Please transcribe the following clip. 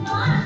Mom.